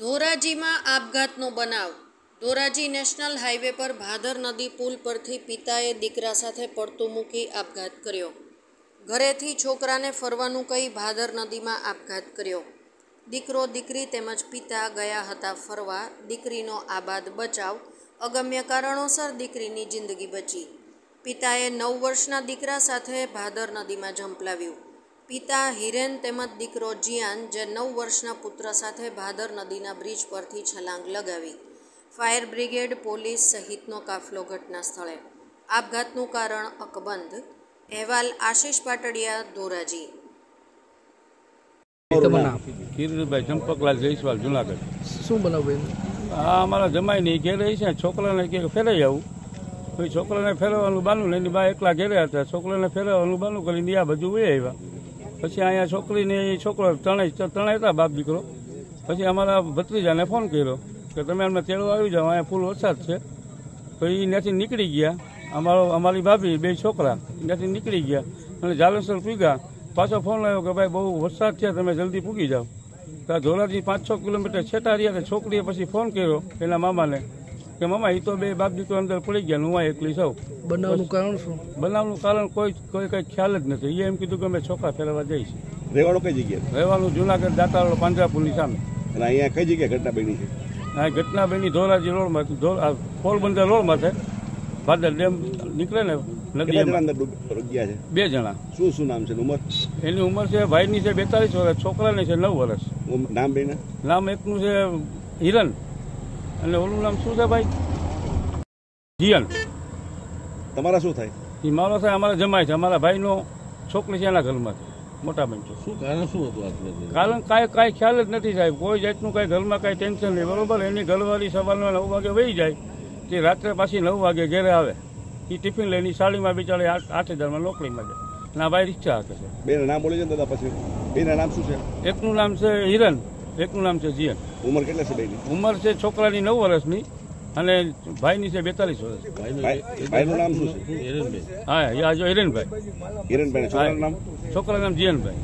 ધોરાજીમાં આપઘાતનો બનાવ. Dhoraji national highway પર ભાદર નદી પુલ પરથી પિતાએ દીકરા સાથે પડતું મૂકી આપઘાત કર્યો. ઘરેથી છોકરાને ફરવાનું કહી ભાદર નદીમાં આપઘાત કર્યો. દીકરો, દીકરી તેમજ પિતા ગયા હતા ફરવા. દીકરીનો આબાદ બચાવ અગમ્ય કારણોસર દીકરીની જિંદગી બચી. પિતાએ નવ વર્ષના દીકરા સાથે ભાદર નદીમાં ઝંપલાવ્યું. પિતા હિરેન તેમજ દીકરો જિયાન જે નવ વર્ષના પુત્ર સાથે ભાદર નદીના બ્રિજ પરથી છલાંગ લગાવી. ફાયર બ્રિગેડ પોલીસ સહિતનો કાફલો ઘટના સ્થળે. આપઘાતનું કારણ અકબંધ. અહેવાલ આશીષ પાટડિયા ધોરાજી. કિરીટભાઈ ચંપકલાલ જયસ્વાલ જુનાગઢ. શું બનાવ બેન? આ અમારા જમાઈ ની ઘેરે છે છોકરાને કે ફેરાઈ આવું. પછી છોકરાને ફેરવવાનું બાનું લઈને બા એકલા ઘેરે હતા છોકરાને ફેરવવાનું બાનું કરીને આ બધું વહી આવ્યા. પછી અહીંયા છોકરીને એ છોકરો ત્રણેય ત્રણેય હતા બાપ દીકરો. પછી અમારા ભત્રીજાને ફોન કર્યો કે તમે અમને તેડવા આવી જાઓ, અહીંયા ફૂલ વરસાદ છે. પછી ત્યાંથી નીકળી ગયા. અમારો અમારી ભાભી, બે છોકરા, ત્યાંથી નીકળી ગયા. અને જાલેશ્વર પૂગ્યા. પાછો ફોન આવ્યો કે ભાઈ, બહુ વરસાદ છે, તમે જલ્દી પૂગી જાઓ. તો આ ધોરાજી પાંચ છ કિલોમીટર છેટા રહ્યા, તો છોકરીએ પછી ફોન કર્યો એના મામાને. કે મામા એ તો બે બાપ દીકરો અંદર પડી ગયા હું આ એકલી સૌ બનાવનું કારણ શું? બનાવનું કારણ કોઈ કોઈ કંઈ ખ્યાલ જ નથી. એ એમ કીધું કે અમે છોકરા ફેરવા જઈશ. રહેવાનું કઈ જગ્યાએ? રહેવાનું જુનાગઢ દાતારોડ પાંજરાપુરની સામે. અને અહીંયા કઈ જગ્યાએ ઘટના બની છે? આ ઘટના બની ધોરાજી રોડમાં પોરબંદર રોડમાં છે. ભાદર ડેમ નીકળે ને નદી જણા અંદર ગયા છે? બે જણા. શું શું નામ છે એનું ઉંમર? એની ઉંમર છે ભાઈની છે બેતાલીસ વર્ષ છોકરાની છે નવ વર્ષ. નામ બેના નામ એકનું છે હિરન અને ઓલું નામ શું છે ભાઈ? જીયન તમારા શું થાય? એ મારો થાય અમારા જમાય છે. અમારા ભાઈનો છોકરી છે એના ઘરમાં. છે મોટા બેન છે. શું? કારણ શું હતું આટલે કારણ કાંઈ કાંઈ ખ્યાલ જ નથી સાહેબ. કોઈ જાતનું કાંઈ ઘરમાં કાંઈ ટેન્શન નહીં. બરોબર? એની ઘરવાળી સવારના નવ વાગે વહી જાય. તે રાત્રે પાછી નવ વાગે ઘેરે આવે. એ ટિફિન લઈને સાડીમાં બિચારી આઠ આઠ હજારમાં નોકરીમાં જાય. ના ભાઈ રિક્ષા હાકે છે. બેના નામ બોલી છે દાદા પછી. બેના નામ શું છે? એકનું નામ છે હિરન. એકનું નામ છે જીયન ઉંમર કેટલા છે બેની ઉંમર છે છોકરાની નવ વર્ષની અને ભાઈની છે બેતાલીસ વર્ષ. ભાઈ- ભાઈનું નામ શું છે? હિરેનભાઈ. હા એ હિરેનભાઈ. હિરણભાઈ છોકરાનું નામ? છોકરાનું નામ જીયનભાઈ